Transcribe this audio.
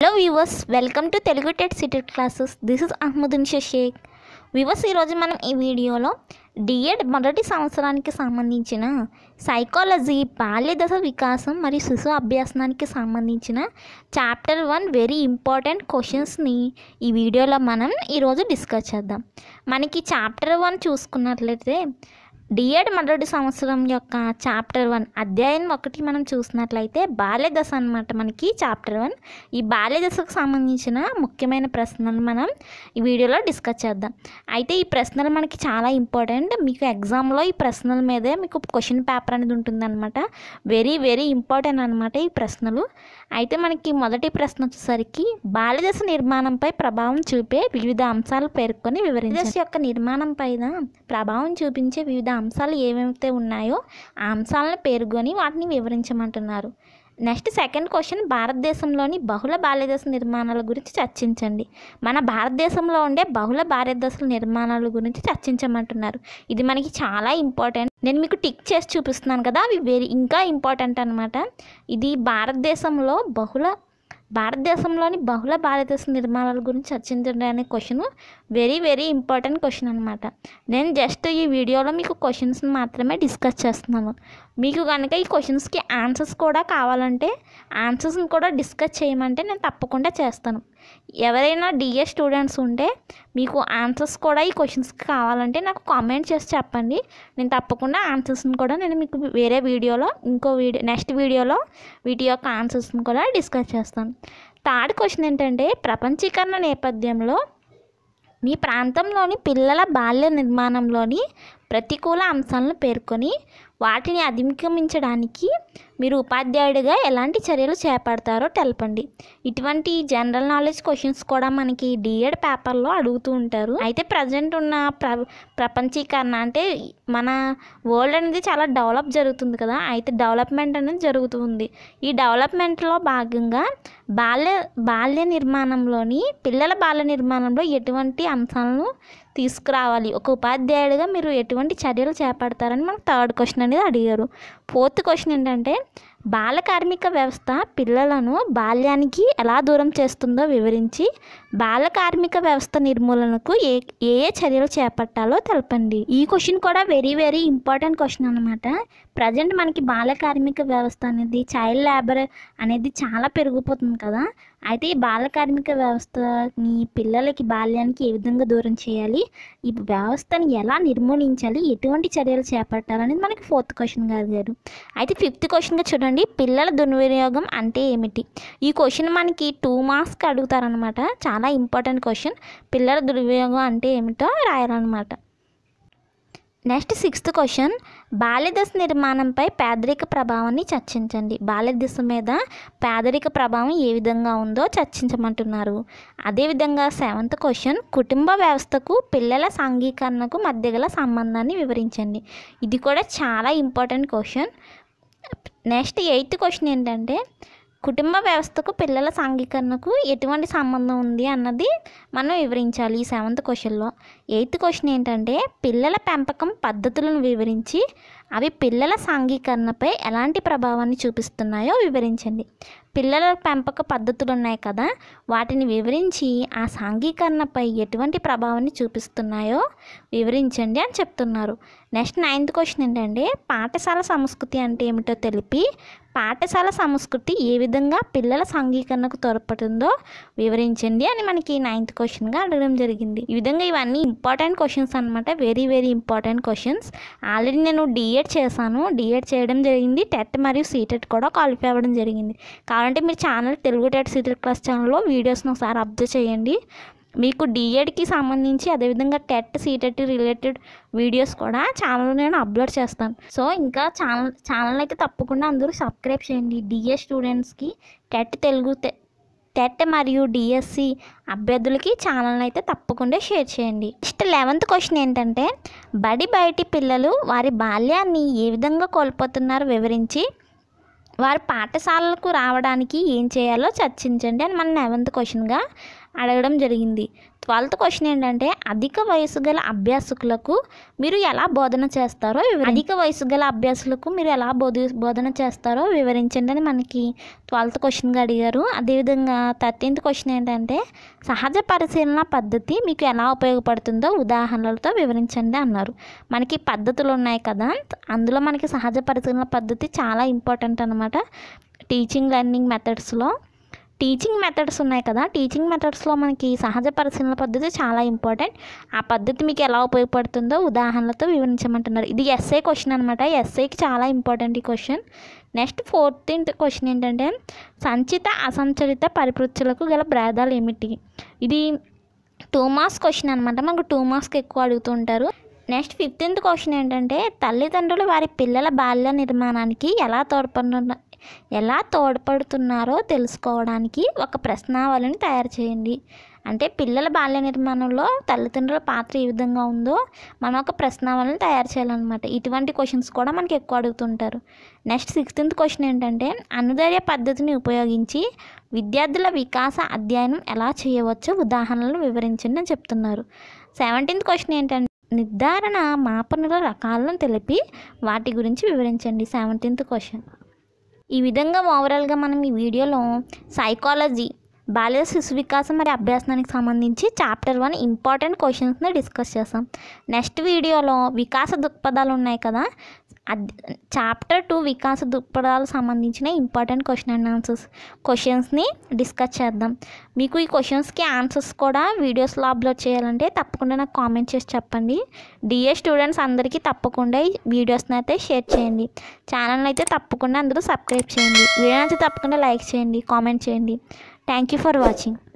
Hello viewers welcome to Telugu TET CTET classes this is Ahmadun Shaik viewers ఈరోజు మనం ఈ వీడియోలో D.Ed మొదటి సంవత్సరానికి సంబంధించిన సైకాలజీ బాల్యదశ వికాసం మరియు శిశు అభ్యాసనానికి సంబంధించిన చాప్టర్ వన్ వెరీ ఇంపార్టెంట్ క్వశ్చన్స్ని ఈ వీడియోలో మనం ఈరోజు డిస్కస్ చేద్దాం. మనకి చాప్టర్ వన్ చూసుకున్నట్లయితే డిఎడ్ మొదటి సంవత్సరం యొక్క చాప్టర్ వన్ అధ్యాయం ఒకటి మనం చూసినట్లయితే బాల్యదశ అనమాట మనకి చాప్టర్ వన్. ఈ బాల్యదశకు సంబంధించిన ముఖ్యమైన ప్రశ్నలు మనం ఈ వీడియోలో డిస్కస్ చేద్దాం. అయితే ఈ ప్రశ్నలు మనకి చాలా ఇంపార్టెంట్. మీకు ఎగ్జామ్లో ఈ ప్రశ్నల మీదే మీకు క్వశ్చన్ పేపర్ అనేది ఉంటుందన్నమాట. వెరీ వెరీ ఇంపార్టెంట్ అనమాట ఈ ప్రశ్నలు. అయితే మనకి మొదటి ప్రశ్న వచ్చేసరికి బాల్యదశ నిర్మాణంపై ప్రభావం చూపే వివిధ అంశాలు పేర్కొని వివరించ యొక్క నిర్మాణం పైన ప్రభావం చూపించే వివిధ అంశాలు ఏవైతే ఉన్నాయో ఆ అంశాలను పేర్కొని వాటిని వివరించమంటున్నారు. నెక్స్ట్ సెకండ్ క్వశ్చన్ భారతదేశంలోని బహుళ బాల్యదశ నిర్మాణాల గురించి చర్చించండి. మన భారతదేశంలో ఉండే బహుళ బాల్యదశల నిర్మాణాల గురించి చర్చించమంటున్నారు. ఇది మనకి చాలా ఇంపార్టెంట్. నేను మీకు టిక్ చేసి చూపిస్తున్నాను కదా అవి వెరీ ఇంకా ఇంపార్టెంట్ అనమాట ఇది భారతదేశంలో బహుళ భారతదేశంలోని బహుళ భారతదేశ నిర్మాణాల గురించి చర్చించండి అనే question very very important question అనమాట నేను జస్ట్ ఈ వీడియోలో మీకు క్వశ్చన్స్ని మాత్రమే డిస్కస్ చేస్తున్నాను. మీకు కనుక ఈ క్వశ్చన్స్కి ఆన్సర్స్ కూడా కావాలంటే ఆన్సర్స్ని కూడా డిస్కస్ చేయమంటే నేను తప్పకుండా చేస్తాను. ఎవరైనా డిఏ స్టూడెంట్స్ ఉంటే మీకు ఆన్సర్స్ కూడా ఈ క్వశ్చన్స్కి కావాలంటే నాకు కామెంట్ చేసి చెప్పండి. నేను తప్పకుండా ఆన్సర్స్ని కూడా నేను మీకు వేరే వీడియోలో ఇంకో వీడియో నెక్స్ట్ వీడియోలో వీటి యొక్క ఆన్సర్స్ని కూడా డిస్కస్ చేస్తాను. థర్డ్ క్వశ్చన్ ఏంటంటే ప్రపంచీకరణ నేపథ్యంలో మీ ప్రాంతంలోని పిల్లల బాల్య నిర్మాణంలోని ప్రతికూల అంశాలను పేర్కొని వాటిని అధిగమించడానికి మీరు ఉపాధ్యాయుడిగా ఎలాంటి చర్యలు చేపడతారో తెలపండి. ఇటువంటి జనరల్ నాలెడ్జ్ క్వశ్చన్స్ కూడా మనకి డిఎడ్ పేపర్లో అడుగుతూ ఉంటారు. అయితే ప్రజెంట్ ఉన్న ప్ర ప్రపంచీకరణ అంటే మన వరల్డ్ అనేది చాలా డెవలప్ జరుగుతుంది కదా. అయితే డెవలప్మెంట్ అనేది జరుగుతుంది ఈ డెవలప్మెంట్లో భాగంగా బాల్య బాల్య నిర్మాణంలోని పిల్లల బాల్య నిర్మాణంలో ఎటువంటి అంశాలను తీసుకురావాలి? ఒక ఉపాధ్యాయుడిగా మీరు ఎటువంటి చర్యలు చేపడతారని మనకు థర్డ్ క్వశ్చన్ అనేది అడిగారు. ఫోర్త్ క్వశ్చన్ ఏంటంటే ఎందుకంటే బాల కార్మిక వ్యవస్థ పిల్లలను బాల్యానికి ఎలా దూరం చేస్తుందో వివరించి బాల కార్మిక వ్యవస్థ నిర్మూలనకు ఏ ఏ ఏ చర్యలు చేపట్టాలో తెలపండి. ఈ క్వశ్చన్ కూడా వెరీ వెరీ ఇంపార్టెంట్ క్వశ్చన్ అనమాట ప్రజెంట్ మనకి బాల కార్మిక వ్యవస్థ అనేది చైల్డ్ లేబర్ అనేది చాలా పెరిగిపోతుంది కదా. అయితే ఈ బాల కార్మిక వ్యవస్థని పిల్లలకి బాల్యానికి ఏ విధంగా దూరం చేయాలి? ఈ వ్యవస్థని ఎలా నిర్మూలించాలి? ఎటువంటి చర్యలు చేపట్టాలనేది మనకి ఫోర్త్ క్వశ్చన్ గారు గారు. అయితే ఫిఫ్త్ క్వశ్చన్గా చూడండి. పిల్లల దుర్వినియోగం అంటే ఏమిటి? ఈ క్వశ్చన్ మనకి టూ మార్క్స్కి అడుగుతారనమాట చాలా ఇంపార్టెంట్ క్వశ్చన్ పిల్లల దుర్వినియోగం అంటే ఏమిటో రాయాలన్నమాట. నెక్స్ట్ సిక్స్త్ క్వశ్చన్ బాల్యదశ నిర్మాణంపై పేదరిక ప్రభావాన్ని చర్చించండి. బాల్యదశ మీద పేదరిక ప్రభావం ఏ విధంగా ఉందో చర్చించమంటున్నారు. అదేవిధంగా సెవెంత్ క్వశ్చన్ కుటుంబ వ్యవస్థకు పిల్లల సాంఘీకరణకు మధ్య గల సంబంధాన్ని వివరించండి. ఇది కూడా చాలా important question next eighth question ఏంటంటే కుటుంబ వ్యవస్థకు పిల్లల సాంఘీకరణకు ఎటువంటి సంబంధం ఉంది అన్నది మనం వివరించాలి ఈ సెవెంత్ క్వశ్చన్లో. ఎయిత్ క్వశ్చన్ ఏంటంటే పిల్లల పెంపకం పద్ధతులను వివరించి అవి పిల్లల సాంఘీకరణపై ఎలాంటి ప్రభావాన్ని చూపిస్తున్నాయో వివరించండి. పిల్లల పెంపక పద్ధతులు ఉన్నాయి కదా వాటిని వివరించి ఆ సాంఘీకరణపై ఎటువంటి ప్రభావాన్ని చూపిస్తున్నాయో వివరించండి అని చెప్తున్నారు. నెక్స్ట్ నైన్త్ క్వశ్చన్ ఏంటంటే పాఠశాల సంస్కృతి అంటే ఏమిటో తెలిపి పాఠశాల సంస్కృతి ఏ విధంగా పిల్లల సాంఘీకరణకు తోడ్పడుతుందో వివరించండి అని మనకి నైన్త్ క్వశ్చన్గా అడగడం జరిగింది. ఈ విధంగా ఇవన్నీ ఇంపార్టెంట్ క్వశ్చన్స్ అనమాట very very important questions. Already నేను డిఎడ్ చేశాను. డిఎడ్ చేయడం జరిగింది. టెట్ మరియు సీటెట్ కూడా క్వాలిఫై అవ్వడం జరిగింది. కావాలంటే మీరు channel Telugu TET CTET class ఛానల్లో వీడియోస్ని ఒకసారి అబ్జర్వ్ చేయండి. మీకు డిఎడ్కి సంబంధించి అదేవిధంగా టెట్ సీటెట్ రిలేటెడ్ వీడియోస్ కూడా ఛానల్లో నేను అప్లోడ్ చేస్తాను. సో ఇంకా ఛానల్ ఛానల్ అయితే తప్పకుండా అందరూ సబ్స్క్రైబ్ చేయండి. డిఏ స్టూడెంట్స్కి టెట్ తెలుగు టెట్ మరియు డిఎస్సి అభ్యర్థులకి ఛానల్ని అయితే తప్పకుండా షేర్ చేయండి. నెక్స్ట్ లెవెంత్ క్వశ్చన్ ఏంటంటే బడి బయటి పిల్లలు వారి బాల్యాన్ని ఏ విధంగా కోల్పోతున్నారో వివరించి వారు పాఠశాలలకు రావడానికి ఏం చేయాలో చర్చించండి అని మన లెవెంత్ క్వశ్చన్గా అడగడం జరిగింది. ట్వెల్త్ క్వశ్చన్ ఏంటంటే అధిక వయసు గల అభ్యాసకులకు మీరు ఎలా బోధన చేస్తారో అధిక వయసు గల అభ్యాసులకు మీరు ఎలా బోధి బోధన చేస్తారో వివరించండి అని మనకి ట్వెల్త్ క్వశ్చన్గా అడిగారు. అదేవిధంగా థర్టీన్త్ క్వశ్చన్ ఏంటంటే సహజ పరిశీలన పద్ధతి మీకు ఎలా ఉపయోగపడుతుందో ఉదాహరణలతో వివరించండి అన్నారు. మనకి పద్ధతులు ఉన్నాయి కదా అందులో మనకి సహజ పరిశీలన పద్ధతి చాలా ఇంపార్టెంట్ అనమాట టీచింగ్ లెర్నింగ్ మెథడ్స్లో టీచింగ్ మెథడ్స్ ఉన్నాయి కదా. టీచింగ్ మెథడ్స్లో మనకి సహజ పరిశీలన పద్ధతి చాలా ఇంపార్టెంట్ ఆ పద్ధతి మీకు ఎలా ఉపయోగపడుతుందో ఉదాహరణలతో వివరించమంటున్నారు. ఇది ఎస్ఐ క్వశ్చన్ అనమాట ఎస్ఐకి చాలా ఇంపార్టెంట్ ఈ క్వశ్చన్ నెక్స్ట్ ఫోర్టీన్త్ క్వశ్చన్ ఏంటంటే సంచిత అసంచరిత పరిపృచ్ఛలకు గల భేదాలు ఏమిటి? ఇది టూ మార్క్స్ క్వశ్చన్ అనమాట మనకు టూ మార్క్స్కి ఎక్కువ అడుగుతూ ఉంటారు. నెక్స్ట్ ఫిఫ్టీన్త్ క్వశ్చన్ ఏంటంటే తల్లిదండ్రులు వారి పిల్లల బాల్య నిర్మాణానికి ఎలా తోడ్పడు ఎలా తోడ్పడుతున్నారో తెలుసుకోవడానికి ఒక ప్రశ్నావళిని తయారు చేయండి. అంటే పిల్లల బాల్య నిర్మాణంలో తల్లిదండ్రుల పాత్ర ఏ విధంగా ఉందో మనం ఒక ప్రశ్నావళిని తయారు చేయాలన్నమాట. ఇటువంటి క్వశ్చన్స్ కూడా మనకి ఎక్కువ అడుగుతుంటారు. నెక్స్ట్ సిక్స్త్ క్వశ్చన్ ఏంటంటే అనుదర్య పద్ధతిని ఉపయోగించి విద్యార్థుల వికాస అధ్యయనం ఎలా చేయవచ్చో ఉదాహరణలు వివరించండి అని చెప్తున్నారు. సెవెంటీన్త్ క్వశ్చన్ ఏంటంటే నిర్ధారణ మాపనుల రకాలను తెలిపి వాటి గురించి వివరించండి. సెవెంటీన్త్ క్వశ్చన్ ఈ విధంగా ఓవరాల్గా మనం ఈ వీడియోలో సైకాలజీ బాల్య శిశు వికాసం మరియు అభ్యాసానికి సంబంధించి చాప్టర్ వన్ ఇంపార్టెంట్ క్వశ్చన్స్ని డిస్కస్ చేస్తాం. నెక్స్ట్ వీడియోలో వికాస దృక్పథాలు ఉన్నాయి కదా అది చాప్టర్ టూ వికాస దృక్పథాలకు సంబంధించిన ఇంపార్టెంట్ క్వశ్చన్ అండ్ ఆన్సర్స్ క్వశ్చన్స్ని డిస్కస్ చేద్దాం. మీకు ఈ క్వశ్చన్స్కి ఆన్సర్స్ కూడా వీడియోస్లో అప్లోడ్ చేయాలంటే తప్పకుండా నాకు కామెంట్ చేసి చెప్పండి. డిఏ స్టూడెంట్స్ అందరికీ తప్పకుండా ఈ వీడియోస్ని అయితే షేర్ చేయండి. ఛానల్ అయితే తప్పకుండా అందరూ సబ్స్క్రైబ్ చేయండి. వీడియో అయితే తప్పకుండా లైక్ చేయండి కామెంట్ చేయండి. Thank you for watching